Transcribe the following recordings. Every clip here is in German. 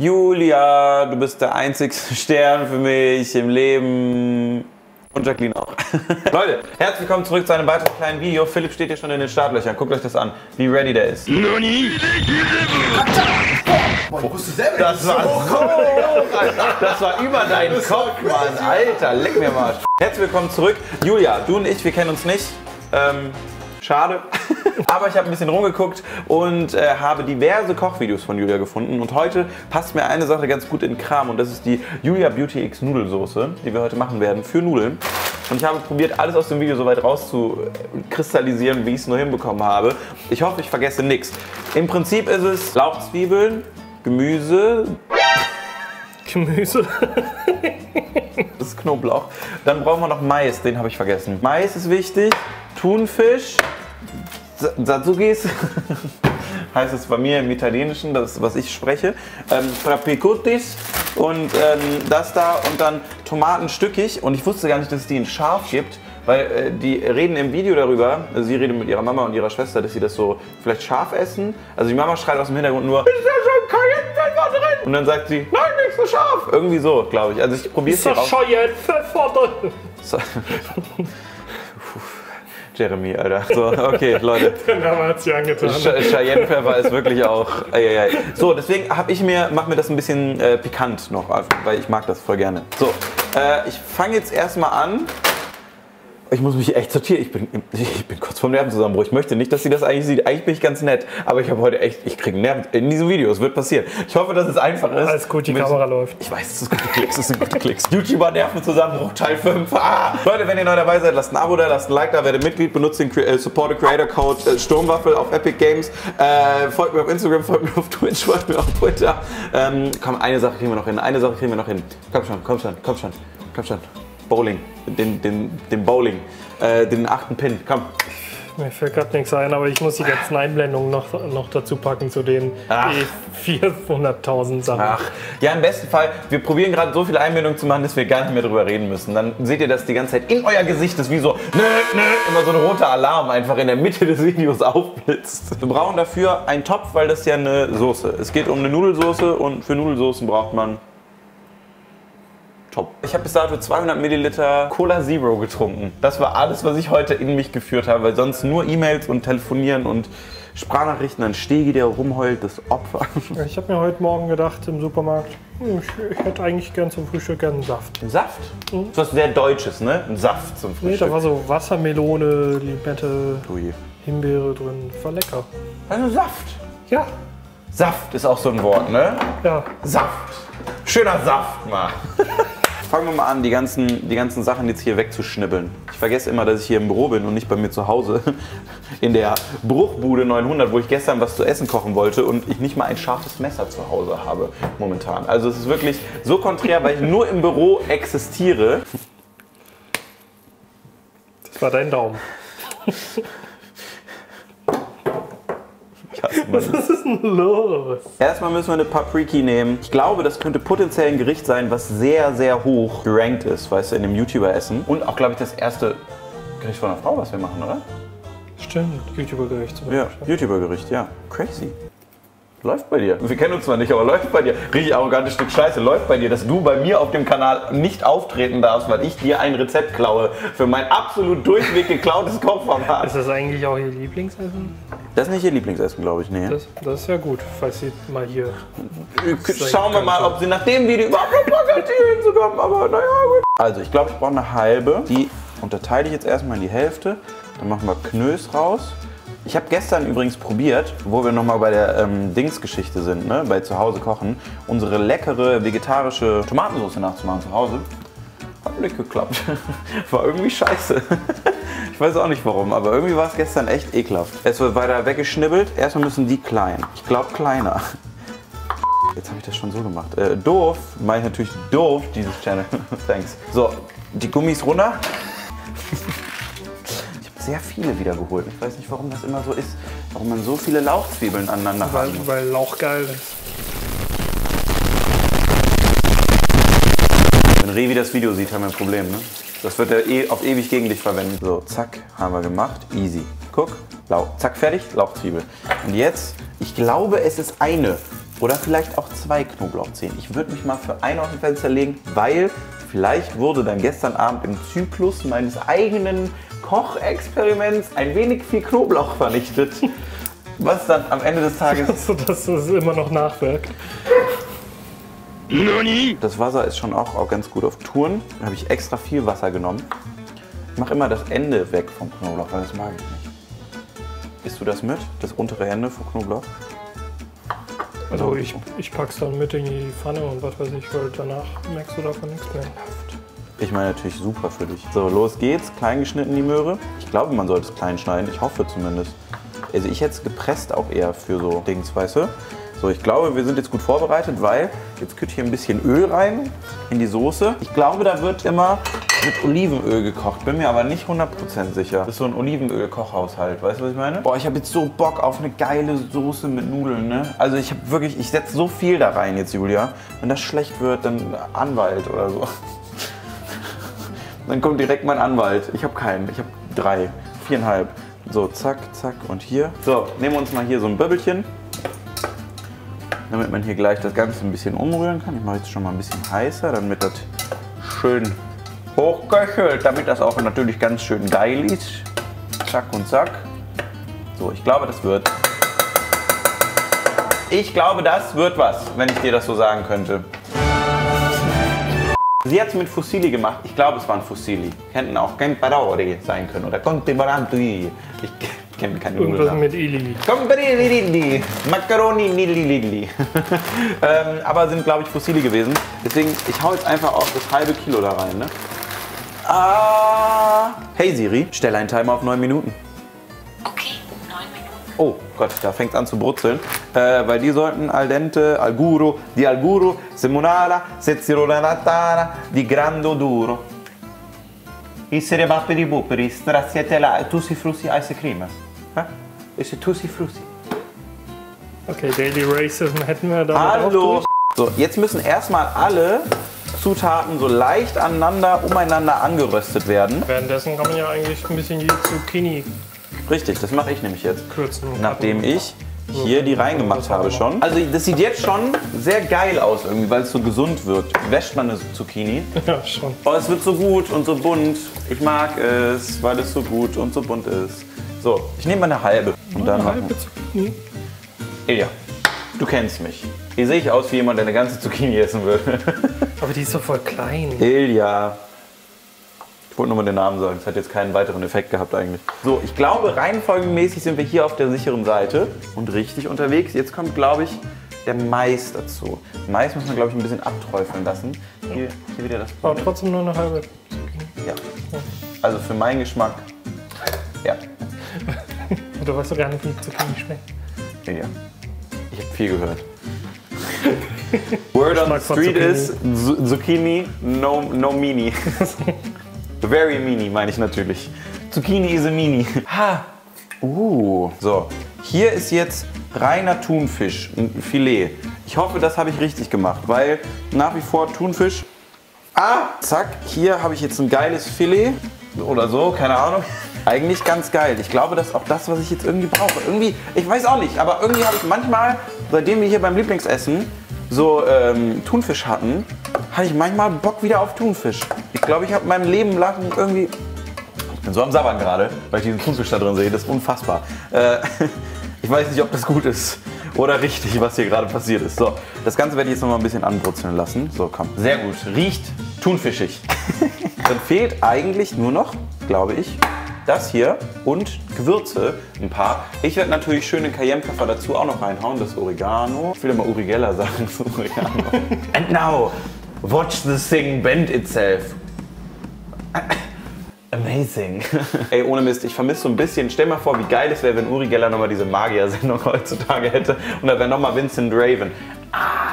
Julia, du bist der einzigste Stern für mich im Leben. Und Jacqueline auch. Leute, herzlich willkommen zurück zu einem weiteren kleinen Video. Philipp steht hier schon in den Startlöchern. Guckt euch das an, wie ready der ist. Boah, du wusstest selber Das war so Alter. Das war über deinen Kopf, Mann. Alter, leck mir mal. Herzlich willkommen zurück. Julia, du und ich, wir kennen uns nicht. Ähm, schade. Aber ich habe ein bisschen rumgeguckt und äh, habe diverse Kochvideos von Julia gefunden. Und heute passt mir eine Sache ganz gut in den Kram. Und das ist die Julia Beauty X Nudelsoße, die wir heute machen werden für Nudeln. Und ich habe probiert, alles aus dem Video so weit rauszukristallisieren, wie ich es nur hinbekommen habe. Ich hoffe, ich vergesse nichts. Im Prinzip ist es Lauchzwiebeln, Gemüse, Gemüse. das ist Knoblauch. Dann brauchen wir noch Mais, den habe ich vergessen. Mais ist wichtig, Thunfisch, Sa- Sazugis, heißt es bei mir im Italienischen, das ist, was ich spreche. Ähm, Trapicutis und ähm, das da und dann Tomaten stückig. Und ich wusste gar nicht, dass es die in scharf gibt. Weil äh, die reden im Video darüber, also sie redet mit ihrer Mama und ihrer Schwester, dass sie das so vielleicht scharf essen. Also die Mama schreit aus dem Hintergrund nur, ist da schon Cayennepfeffer drin? Und dann sagt sie, nein, nicht so scharf. Irgendwie so, glaube ich. Also ich probiere es Ist hier doch raus. Scheuer Pfeffer drin. So. Jeremy, Alter. So, okay, Leute. Den Namen hat sie angetan. Ch- Cheyenne Pfeffer ist wirklich auch. Ei, ei, ei. So, deswegen habe ich mir, mach mir das ein bisschen äh, pikant noch, weil ich mag das voll gerne. So, äh, ich fange jetzt erstmal an. Ich muss mich echt sortieren. Ich bin, ich bin kurz vorm Nervenzusammenbruch. Ich möchte nicht, dass sie das eigentlich sieht. Eigentlich bin ich ganz nett. Aber ich habe heute echt, ich kriege Nerven in diesem Video. Es wird passieren. Ich hoffe, dass es einfach ist. Alles gut, die Mit- Kamera läuft. ich weiß, es sind gute Klicks, es sind gute Klicks. YouTuber Nervenzusammenbruch Teil 5. Ah! Leute, wenn ihr neu dabei seid, lasst ein Abo da, lasst ein Like da, werdet Mitglied, benutzt den äh, Supporter Creator Code äh, Sturmwaffel auf Epic Games. Äh, folgt mir auf Instagram, folgt mir auf Twitch, folgt mir auf Twitter. Ähm, komm, eine Sache kriegen wir noch hin, eine Sache kriegen wir noch hin. Komm schon, komm schon, komm schon, komm schon. Bowling, den, den, den Bowling, äh, den achten Pin, komm. Mir fällt gerade nichts ein, aber ich muss die ganzen Einblendungen noch, noch dazu packen zu den Ach. eh 400.000 Sachen. Ach, ja, im besten Fall, wir probieren gerade so viele Einbindungen zu machen, dass wir gar nicht mehr drüber reden müssen. Dann seht ihr das die ganze Zeit in euer Gesicht, ist wie so, nö, nö, immer so ein roter Alarm einfach in der Mitte des Videos aufblitzt. Wir brauchen dafür einen Topf, weil das ist ja eine Soße. Es geht um eine Nudelsoße und für Nudelsoßen braucht man Top. Ich habe bis dato 200 Milliliter Cola Zero getrunken. Das war alles, was ich heute in mich geführt habe, weil sonst nur E-Mails und Telefonieren und Sprachnachrichten an Stegi, der rumheult, das Opfer. Ich habe mir heute Morgen gedacht im Supermarkt, hm, ich, ich hätte eigentlich gern zum Frühstück gern einen Saft. Ein Saft? Das ist was sehr Deutsches, ne? Ein Saft zum Nee, Frühstück. da war so Wassermelone, Limette, Ui. Himbeere drin. War lecker. Also Saft. Ja, Saft ist auch so ein Wort, ne? ja. Saft. Schöner Saft, mal. Fangen wir mal an, die ganzen, die ganzen Sachen jetzt hier wegzuschnibbeln. Ich vergesse immer, dass ich hier im Büro bin und nicht bei mir zu Hause. In der Bruchbude 900, wo ich gestern was zu essen kochen wollte und ich nicht mal ein scharfes Messer zu Hause habe momentan. Also es ist wirklich so konträr, weil ich nur im Büro existiere. Das war dein Daumen. Meinen Was ist denn los? Erstmal müssen wir eine Papriki nehmen. Ich glaube, das könnte potenziell ein Gericht sein, was sehr, sehr hoch gerankt ist, weißt du, in dem YouTuber-Essen. Und auch, glaube ich, das erste Gericht von einer Frau, was wir machen, oder? Stimmt, YouTuber-Gericht Ja. YouTuber-Gericht, ja. Crazy. Läuft bei dir. Wir kennen uns zwar nicht, aber läuft bei dir. Richtig arrogantes Stück Scheiße. Läuft bei dir, dass du bei mir auf dem Kanal nicht auftreten darfst, weil ich dir ein Rezept klaue für mein absolut durchweg geklautes Kochformat. Ist das eigentlich auch Ihr Lieblingsessen? Das ist nicht ihr Lieblingsessen, glaube ich, nee. Das, das ist ja gut, falls Sie mal hier. Schauen wir mal, ob sie nach dem Video überhaupt noch Bock hat, hier hinzukommen. Aber naja, gut. Also, ich glaube, ich brauche eine halbe. Die unterteile ich jetzt erstmal in die Hälfte. Dann machen wir Knös raus. Ich habe gestern übrigens probiert, wo wir nochmal bei der ähm, Dings-Geschichte sind, ne? bei zu Hause kochen, unsere leckere vegetarische Tomatensauce nachzumachen zu Hause. Hat nicht geklappt. War irgendwie scheiße. Ich weiß auch nicht warum, aber irgendwie war es gestern echt ekelhaft. Es wird weiter weggeschnibbelt. Erstmal müssen die klein. Ich glaube kleiner. Jetzt habe ich das schon so gemacht. Äh, doof, meine ich natürlich doof, dieses Channel. Thanks. So, die Gummis runter. Sehr viele wieder geholt. Ich weiß nicht, warum das immer so ist. Warum man so viele Lauchzwiebeln aneinander Weil, muss. weil Lauch geil ist. Wenn Revi das Video sieht, haben wir ein Problem, ne? Das wird er eh auf ewig gegen dich verwenden. So, zack, haben wir gemacht. Easy. Guck, Lauch. Zack, fertig, Lauchzwiebel. Und jetzt, ich glaube, es ist eine Oder vielleicht auch zwei Knoblauchzehen. Ich würde mich mal für einen aus dem Fenster legen, weil vielleicht wurde dann gestern Abend im Zyklus meines eigenen Kochexperiments ein wenig viel Knoblauch vernichtet. Was dann am Ende des Tages. So, dass es immer noch nachwirkt. Das Wasser ist schon auch, auch ganz gut auf Touren. Da habe ich extra viel Wasser genommen. Ich mache immer das Ende weg vom Knoblauch, weil das mag ich nicht. Isst du das mit? Das untere Ende vom Knoblauch? Also ich, ich pack's dann mit in die Pfanne und was weiß ich, weil danach merkst du davon nichts mehr. Ich meine natürlich super für dich. So, los geht's. Klein geschnitten die Möhre. Ich glaube, man sollte es klein schneiden. Ich hoffe zumindest. Also ich hätte es gepresst auch eher für so Dings, weißt du? So, ich glaube, wir sind jetzt gut vorbereitet, weil jetzt kürt hier ein bisschen Öl rein in die Soße. Ich glaube, da wird immer mit Olivenöl gekocht. Bin mir aber nicht 100% sicher. Das ist so ein Olivenöl-Kochhaushalt. Weißt du, was ich meine? Boah, ich habe jetzt so Bock auf eine geile Soße mit Nudeln, ne? Also ich habe wirklich, ich setze so viel da rein jetzt, Julia. Wenn das schlecht wird, dann Anwalt oder so. Dann kommt direkt mein Anwalt. Ich habe keinen. Ich habe drei, viereinhalb. So, zack, zack und hier. So, nehmen wir uns mal hier so ein Böbbelchen. Damit man hier gleich das Ganze ein bisschen umrühren kann. Ich mache jetzt schon mal ein bisschen heißer, damit das schön hochköchelt, damit das auch natürlich ganz schön geil ist. Zack und zack. So, ich glaube, das wird. Ich glaube, das wird was, wenn ich dir das so sagen könnte. Sie hat es mit Fusilli gemacht. Ich glaube, es waren Fusilli. Hätten auch Camparori sein können oder Contemporanti. Ich kenne keine Irgendwas mit Ili. Comperilli, Macaroni Nililili. ähm, aber sind, glaube ich, Fusilli gewesen. Deswegen, ich hau jetzt einfach auch das halbe Kilo da rein. Ne? Ah. Hey Siri, stell einen Timer auf 9 Minuten. Okay, neun Minuten. Oh Gott, da fängt es an zu brutzeln. Äh, weil die sollten al dente, al guro, di al guro, semunala, sezzirolatana, di grando duro. Essere bapperi bupperi, straziatela, tusi frusi ice cream. Hä? Ist tusi frusi. Okay, Daily Racism hätten wir auch Hallo! durch. So, jetzt müssen erstmal alle Zutaten so leicht aneinander, umeinander angeröstet werden. Währenddessen kann man ja eigentlich ein bisschen die Zucchini Richtig, das mache ich nämlich jetzt. kürzen. Nachdem ich hier die reingemacht habe schon. Also das sieht jetzt schon sehr geil aus irgendwie, weil es so gesund wirkt. Wäscht man eine Zucchini. Ja, schon. Oh, es wird so gut und so bunt. Ich mag es, weil es so gut und so bunt ist. So, ich nehme mal eine halbe. Und dann Eine halbe Zucchini. Ilja, du kennst mich. Hier sehe ich aus wie jemand, der eine ganze Zucchini essen würde. Aber die ist doch voll klein. Ilja. Ich wollte nur mal den Namen sagen, es hat jetzt keinen weiteren Effekt gehabt eigentlich. So, ich glaube, reihenfolgenmäßig sind wir hier auf der sicheren Seite und richtig unterwegs. Jetzt kommt, glaube ich, der Mais dazu. Mais muss man, glaube ich, ein bisschen abträufeln lassen. Hier, hier wieder das Aber trotzdem nur eine halbe Zucchini. Ja. Also für meinen Geschmack, ja. Du weißt doch gar nicht, wie Zucchini schmeckt. Ilja. Ich habe viel gehört. Word on the street is Zu- Zucchini, no, no mini. Very mini meine ich natürlich. Zucchini is a mini. Ha. Uh. So, hier ist jetzt reiner Thunfisch, ein Filet. Ich hoffe, das habe ich richtig gemacht, weil nach wie vor Thunfisch. Ah, zack, hier habe ich jetzt ein geiles Filet oder so, keine Ahnung. Eigentlich ganz geil. Ich glaube, das ist auch das, was ich jetzt irgendwie brauche. Irgendwie, ich weiß auch nicht, aber irgendwie habe ich manchmal, seitdem wir hier beim Lieblingsessen so ähm, Thunfisch hatten, hatte ich manchmal Bock wieder auf Thunfisch. Ich glaube, ich habe mein Leben lang irgendwie ich bin so am Sabbern gerade, weil ich diesen Thunfisch da drin sehe. Das ist unfassbar. Äh, ich weiß nicht, ob das gut ist oder richtig, was hier gerade passiert ist. So, das Ganze werde ich jetzt noch mal ein bisschen anbrutzeln lassen. So, komm. Sehr gut. Riecht thunfischig. Dann fehlt eigentlich nur noch, glaube ich, das hier und Gewürze, ein paar. Ich werde natürlich schöne Cayennepfeffer dazu auch noch reinhauen, das Oregano. Ich will immer Urigella sagen, das Oregano. And now, watch the thing bend itself. Amazing. Ey, ohne Mist, ich vermisse so ein bisschen. Stell mal vor, wie geil es wäre, wenn Uri Geller nochmal diese Magier-Sendung heutzutage hätte. Und da wäre nochmal Vincent Raven. Ah.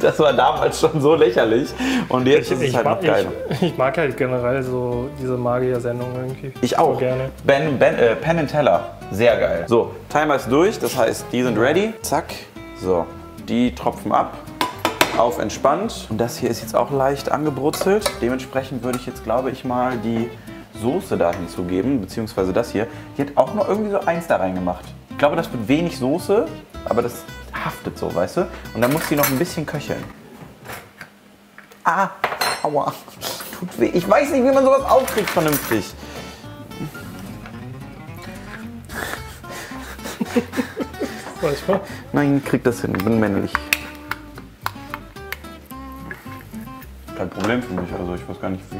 Das war damals schon so lächerlich. Und jetzt ist es Ich, halt noch mag, geiler. ich, ich mag halt generell so diese Magier-Sendung irgendwie. Ich auch. So gerne. Ben, ben, äh, Penn and Teller. Sehr geil. So, Timer ist durch. Das heißt, die sind ready. Zack. So, die tropfen ab. Auf entspannt. Und das hier ist jetzt auch leicht angebrutzelt. Dementsprechend würde ich jetzt, glaube ich, mal die Soße da hinzugeben. Beziehungsweise das hier. Die hat auch noch irgendwie so eins da reingemacht. Ich glaube, das wird wenig Soße. Aber das haftet so, weißt du? Und dann muss die noch ein bisschen köcheln. Ah, aua. Tut weh. Ich weiß nicht, wie man sowas aufkriegt vernünftig. Nein, krieg das hin, bin männlich. Kein Problem für mich, also ich weiß gar nicht, wie.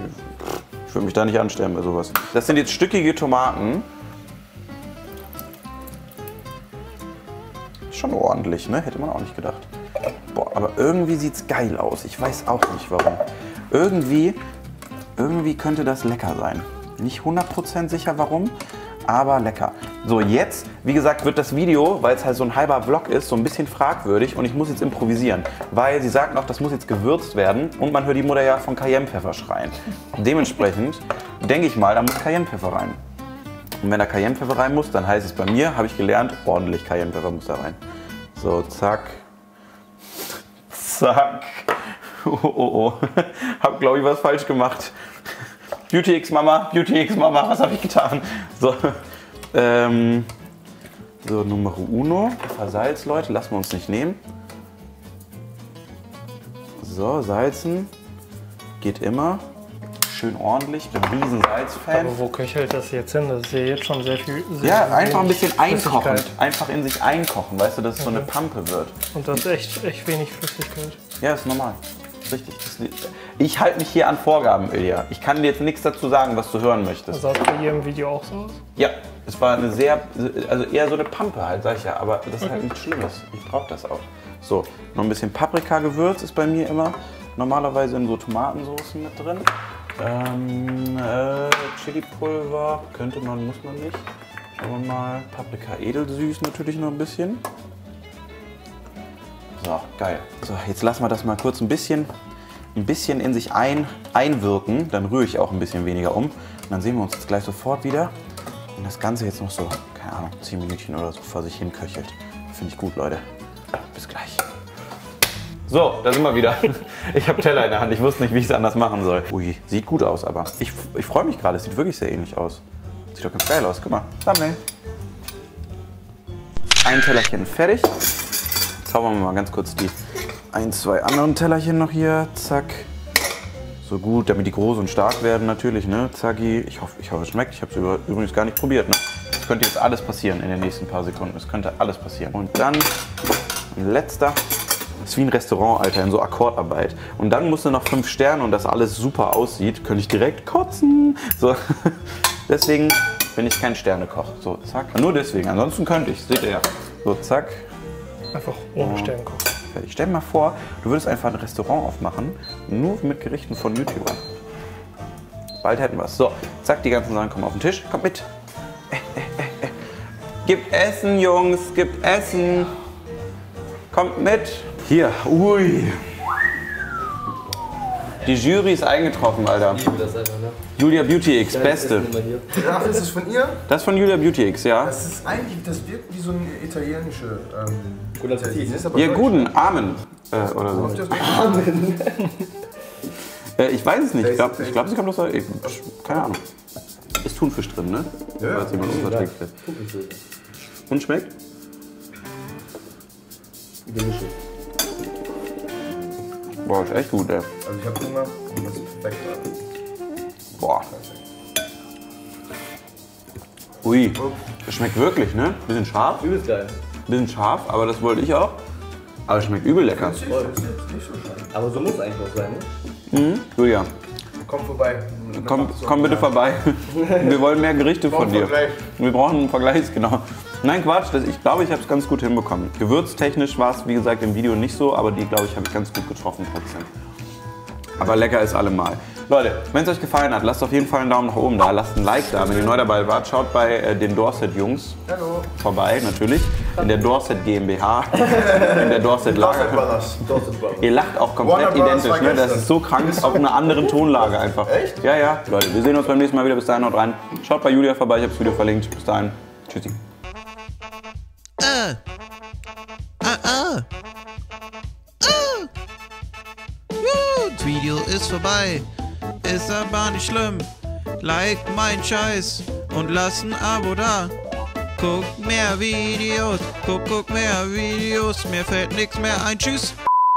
Ich würde mich da nicht anstellen bei sowas. Das sind jetzt stückige Tomaten. Schon ordentlich, ne? Hätte man auch nicht gedacht. Boah, aber irgendwie sieht's geil aus. Ich weiß auch nicht warum. Irgendwie, irgendwie könnte das lecker sein. Nicht 100% sicher warum, aber lecker. So, jetzt, wie gesagt, wird das Video, weil es halt so ein halber Vlog ist, so ein bisschen fragwürdig und ich muss jetzt improvisieren. Weil sie sagt noch, das muss jetzt gewürzt werden und man hört die Mutter ja von Cayennepfeffer schreien. Dementsprechend denke ich mal, da muss Cayennepfeffer rein. Und wenn da Cayennepfeffer rein muss, dann heißt es bei mir, habe ich gelernt, ordentlich Cayennepfeffer muss da rein. So, zack. Zack. Oh, oh, oh. Hab, glaube ich, was falsch gemacht. Beauty X Mama, Beauty X Mama, was habe ich getan? So, ähm, so Nummer uno. Salz, Leute, lassen wir uns nicht nehmen. So, salzen. Geht immer. Schön ordentlich. Bin ein riesen Salzfan. Aber wo köchelt das jetzt hin? Das ist ja jetzt schon sehr viel. Sehr Ja, einfach ein bisschen einkochen. Einfach in sich einkochen, weißt du, dass es so eine Pampe wird. Und das ist echt, echt wenig Flüssigkeit. Ja, ist normal. Richtig. Ich halte mich hier an Vorgaben, Ilja. Ich kann dir jetzt nichts dazu sagen, was du hören möchtest. Sah es bei im Video auch so aus? Ja, es war eine sehr, also eher so eine Pampe halt, sag ich ja. Aber das ist halt nichts Schlimmes. Ich brauche das auch. So, noch ein bisschen Paprikagewürz ist bei mir immer normalerweise in so Tomatensoßen mit drin. Ähm, äh, Chili-Pulver könnte man, muss man nicht. Schauen wir mal. Paprika edelsüß natürlich noch ein bisschen. So, geil. So, jetzt lassen wir das mal kurz ein bisschen, ein bisschen in sich ein, einwirken. Dann rühre ich auch ein bisschen weniger um. Und dann sehen wir uns jetzt gleich sofort wieder. Und das Ganze jetzt noch so, keine Ahnung, 10 Minütchen oder so vor sich hin köchelt. Finde ich gut, Leute. Bis gleich. So, da sind wir wieder. Ich habe Teller in der Hand. Ich wusste nicht, wie ich es anders machen soll. Ui, sieht gut aus, aber ich, ich freue mich gerade. Es sieht wirklich sehr ähnlich aus. Sieht doch ganz geil aus. Guck mal. Thumbnail. Ein Tellerchen fertig. Zaubern wir mal ganz kurz die ein, zwei anderen Tellerchen noch hier. Zack. So gut, damit die groß und stark werden natürlich, ne? Zacki. Ich hoffe, ich hoffe, es schmeckt. Ich habe es übrigens gar nicht probiert, ne? Es könnte jetzt alles passieren in den nächsten paar Sekunden. Es könnte alles passieren. Und dann ein letzter. Das ist wie ein Restaurant, Alter, in so Akkordarbeit. Und dann musst du noch fünf Sterne und das alles super aussieht, könnte ich direkt kotzen. So. Deswegen bin ich kein Sternekoch. So, zack. Nur deswegen. Ansonsten könnte ich, seht ihr ja. So, zack. Einfach ohne Sternkoch. Fertig. Stell dir mal vor, du würdest einfach ein Restaurant aufmachen, nur mit Gerichten von YouTubern. Bald hätten wir es. So, zack, die ganzen Sachen kommen auf den Tisch. Kommt mit. Äh, äh, äh, äh. Gib Essen, Jungs, gib Essen. Kommt mit. Hier, ui. Die Jury ist eingetroffen, Alter. liebe das einfach, ne? Julia Beauty X, beste. Ach, ist das von ihr? Das ist von Julia Beauty X, ja. Das ist eigentlich, das wirkt wie so eine italienische. Ähm, Guten Appetit. das ist aber Ihr deutsch. guten Amen. Äh, oder so. Das Äh, ich weiß es nicht. Ich glaube, ich glaub, sie kommt aus der. Ich, keine Ahnung. Ist Thunfisch drin, ne? Ja, ja. Falls jemand unterträgt. Und schmeckt? Gemische. Boah, ist echt gut, ey. Also ich habe Hunger und das ist perfekt. Boah. Ui. Das schmeckt wirklich, ne? Bisschen scharf. Übelst geil. Bisschen scharf, aber das wollte ich auch. Aber es schmeckt übel lecker. Das ist jetzt nicht so schade. Aber so muss eigentlich auch sein, ne? Julia, Komm vorbei. komm, komm bitte vorbei. Wir wollen mehr Gerichte von brauchen dir. Vergleich. Wir brauchen einen Vergleich, genau. Nein, Quatsch, das, ich glaube, ich habe es ganz gut hinbekommen. Gewürztechnisch war es, wie gesagt, im Video nicht so, aber die, glaube ich, habe ich ganz gut getroffen trotzdem. Aber lecker ist allemal. Leute, wenn es euch gefallen hat, lasst auf jeden Fall einen Daumen nach oben da, lasst ein Like da, wenn ihr neu dabei wart. Schaut bei äh, den Dorset-Jungs vorbei, natürlich. In der Dorset GmbH, in der Dorset. Brothers. Ihr lacht auch komplett identisch, ne? Das ist so krank, auf einer anderen Tonlage einfach. Echt? Ja, ja. Leute, wir sehen uns beim nächsten Mal wieder. Bis dahin, haut rein. Schaut bei Julia vorbei, ich habe das Video verlinkt. Bis dahin. Tschüssi. Ah. Ah, ah. Gut, Video ist vorbei. Ist aber nicht schlimm. Like mein Scheiß und lass ein Abo da. guck mehr Videos, guck, guck mehr Videos, mir fällt nichts mehr ein. Tschüss.